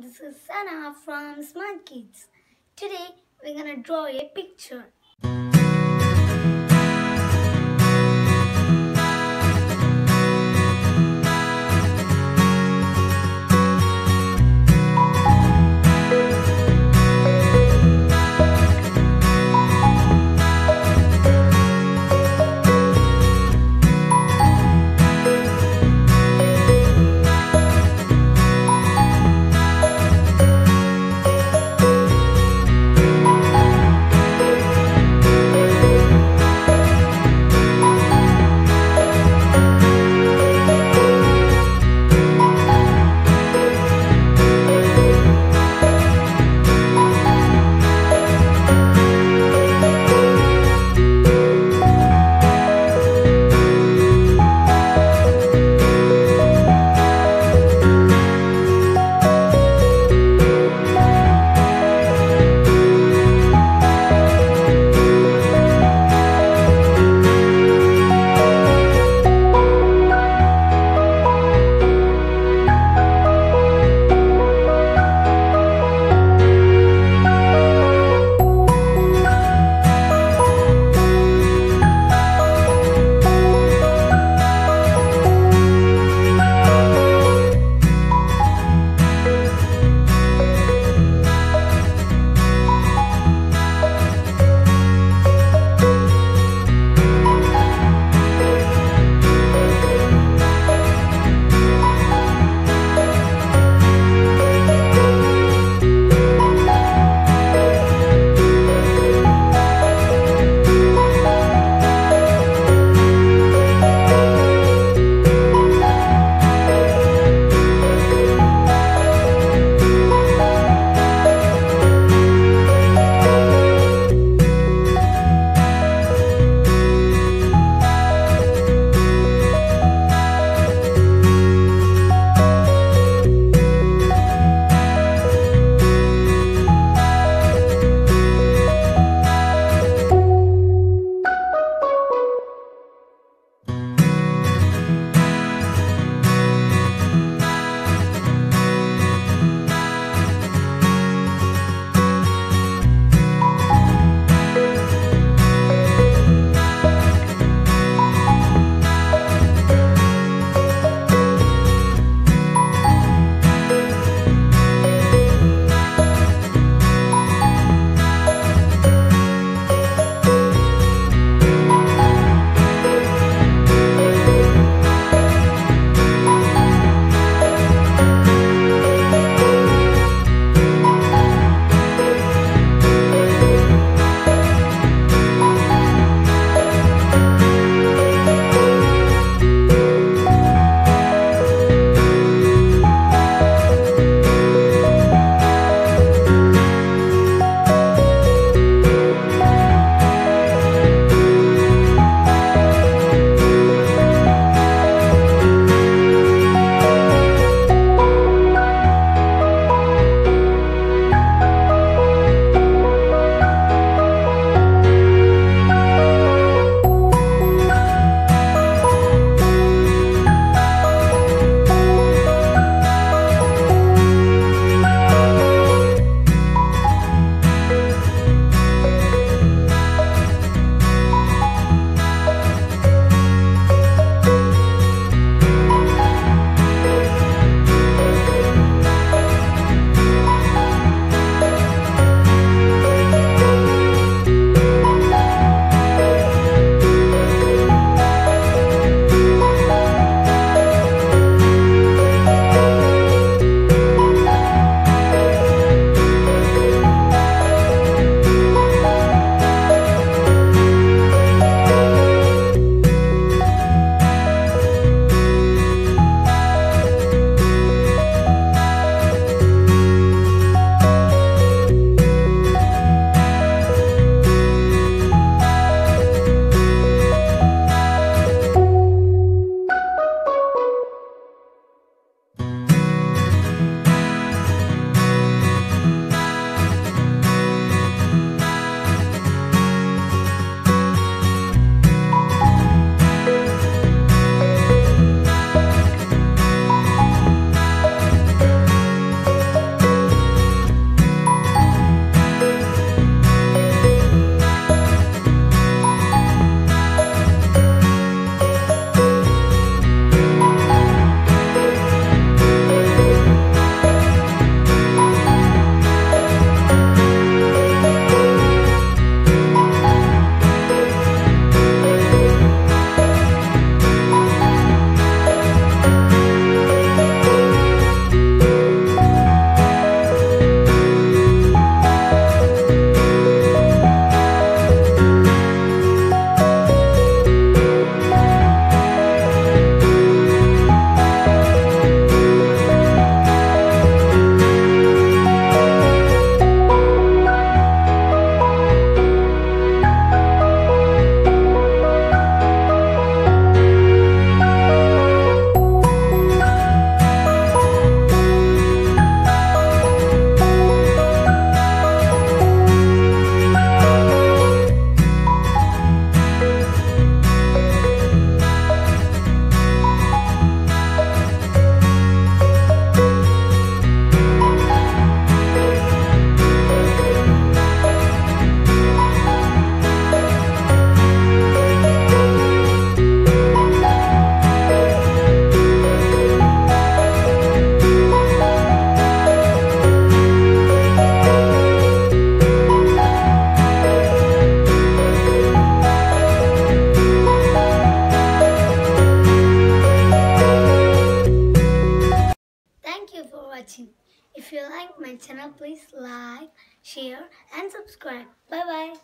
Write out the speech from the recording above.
this is Sana from Smart Kids. Today we're gonna draw a picture. please like, share and subscribe. Bye-bye.